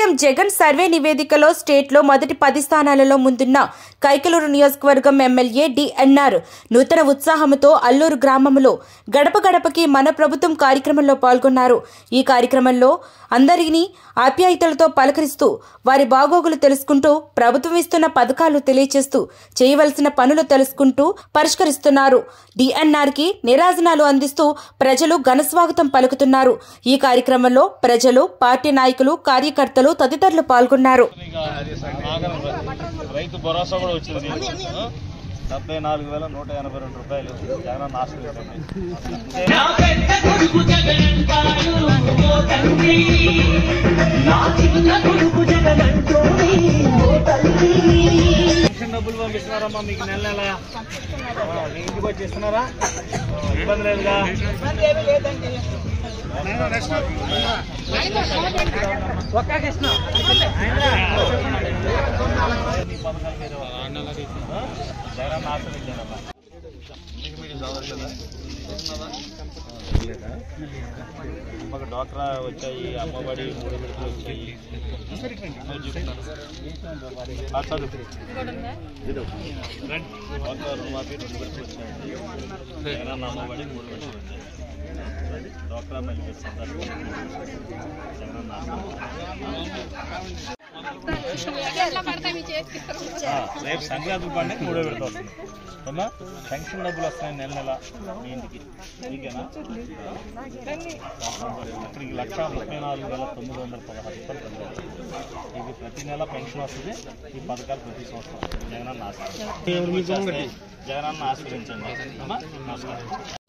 CM Jagan survey నివేదికలో స్టేట్లో మొదటి పది స్థానాలలో ముందున్న కైకలూరు నియోజకవర్గం ఎమ్మెల్యే డిఎన్ఆర్ నూతన ఉత్సాహంతో అల్లూరు గ్రామంలో గడప గడపకి మన ప్రభుత్వం కార్యక్రమంలో పాల్గొన్నారు. ఈ కార్యక్రమంలో అందరినీ ఆప్యాయతలతో పలకరిస్తూ వారి బాగోగులు తెలుసుకుంటూ ప్రభుత్వం ఇస్తున్న పథకాలు తెలియచేస్తూ చేయవలసిన పనులు తెలుసుకుంటూ పరిష్కరిస్తున్నారు. డిఎన్ఆర్కి నిరాజనాలు అందిస్తూ ప్రజలు ఘనస్వాగతం పలుకుతున్నారు. ఈ కార్యక్రమంలో ప్రజలు పార్టీ నాయకులు కార్యకర్తలు తదితరులు పాల్గొన్నారు. రైతు భరోసా కూడా వచ్చింది? డెబ్బై నాలుగు వేల నూట ఎనభై రెండు రూపాయలు జగన్ పెన్షన్ డబ్బులు పంపిస్తున్నారమ్మా మీకు నెల నెల. మీ ఇంటికి వచ్చి ఇస్తున్నారా ఇబ్బంది లేదుగా? ఈ పథకాలు వేరే వాళ్ళు. ఆ? జగన్ ఆశ్రయించారమ్మా మీకు మీరు చదవట్లేదా మాకు డాక్రా వచ్చాయి అమ్మఒడి మూడు విడతలు వచ్చాయి ఆ, చదువు రండి. డాక్రా రుణమాఫీ రెండు విడతలు వచ్చాయి జగన్ అమ్మఒడి మూడు విడతలు వచ్చాయి డాక్రా మళ్ళీ చేస్తారు జగన్ ఆ, రేపు సంక్రాంతి పండుగ మూడో విడత వస్తుంది అమ్మా పెన్షన్ డబ్బులు వస్తున్నాయి నెల నెల మీ ఇంటికి. మీకేనా? ఇక్కడికి లక్ష ముప్పై నాలుగు వేల తొమ్మిది వందల పదహారు రూపాయలు పొందారు ఇది ప్రతి నెల పెన్షన్ వస్తుంది ఈ పథకాలు ప్రతి సంవత్సరం జగనన్న ఆశ్రయించండి జగనన్న ఆశ్రయించండి అమ్మా నమస్కారం.